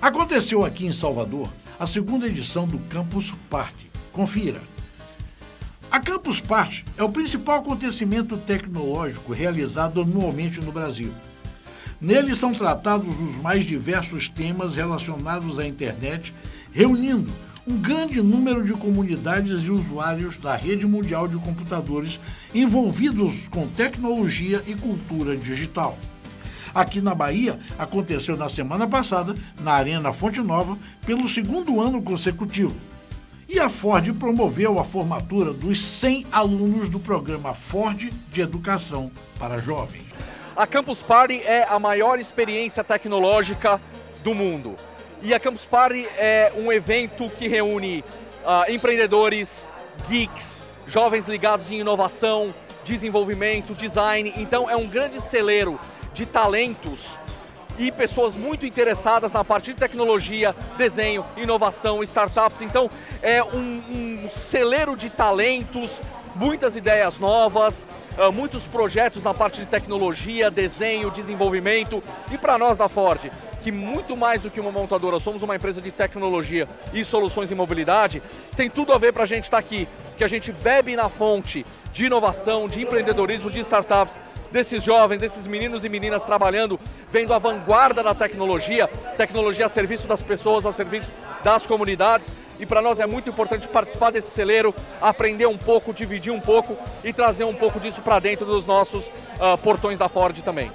Aconteceu aqui em Salvador a segunda edição do Campus Party. Confira. A Campus Party é o principal acontecimento tecnológico realizado anualmente no Brasil. Nele são tratados os mais diversos temas relacionados à internet, reunindo um grande número de comunidades e usuários da rede mundial de computadores envolvidos com tecnologia e cultura digital. Aqui na Bahia, aconteceu na semana passada, na Arena Fonte Nova, pelo segundo ano consecutivo. E a Ford promoveu a formatura dos 100 alunos do programa Ford de Educação para Jovens. A Campus Party é a maior experiência tecnológica do mundo. E a Campus Party é um evento que reúne uh, empreendedores, geeks, jovens ligados em inovação, desenvolvimento, design. Então é um grande celeiro de talentos e pessoas muito interessadas na parte de tecnologia, desenho, inovação, startups. Então é um, um celeiro de talentos, muitas ideias novas, uh, muitos projetos na parte de tecnologia, desenho, desenvolvimento. E para nós da Ford, que muito mais do que uma montadora, somos uma empresa de tecnologia e soluções em mobilidade, tem tudo a ver para a gente estar tá aqui, que a gente bebe na fonte de inovação, de empreendedorismo, de startups, desses jovens, desses meninos e meninas trabalhando, vendo a vanguarda da tecnologia, tecnologia a serviço das pessoas, a serviço das comunidades. E para nós é muito importante participar desse celeiro, aprender um pouco, dividir um pouco e trazer um pouco disso para dentro dos nossos uh, portões da Ford também.